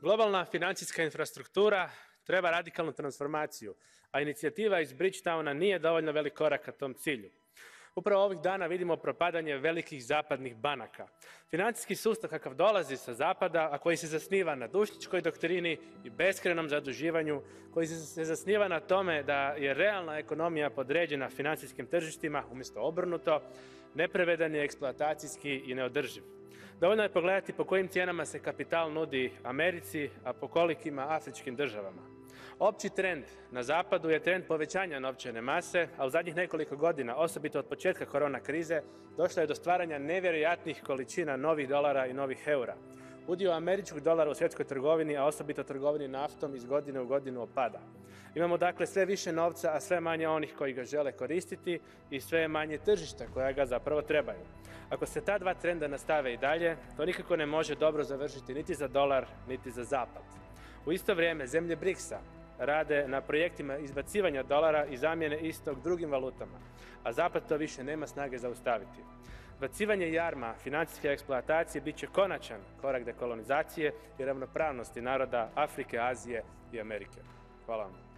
Globalna financijska infrastruktura treba radikalnu transformaciju, a inicijativa iz Bridgetowna nije dovoljno velik korak ka tom cilju. Upravo ovih dana vidimo propadanje velikih zapadnih banaka. Financijski sustav kakav dolazi sa zapada, a koji se zasniva na dušničkoj doktrini i beskrenom zaduživanju, koji se zasniva na tome da je realna ekonomija podređena financijskim tržištima umjesto obrnuto, neprevedan je eksploatacijski i neodrživ. Dovoljno je pogledati po kojim cijenama se kapital nudi Americi, a po kolikima afričkim državama. Opći trend na zapadu je trend povećanja novčane mase, a u zadnjih nekoliko godina, osobito od početka korona krize, došlo je do stvaranja nevjerojatnih količina novih dolara i novih eura. Udio američkog dolara u svjetskoj trgovini, a osobito trgovini naftom, iz godine u godinu opada. Imamo dakle sve više novca, a sve manje onih koji ga žele koristiti i sve manje tržišta koja ga zapravo trebaju. Ako se ta dva trenda nastave i dalje, to nikako ne može dobro završiti niti za dolar, niti za zapad. U isto vrijeme zemlje BRICS-a rade na projektima izbacivanja dolara i zamjene istog drugim valutama, a Zapad to više nema snage zaustaviti. Bacivanje jarma financijske eksploatacije bit će konačan korak dekolonizacije i ravnopravnosti naroda Afrike, Azije i Amerike. Hvala vam.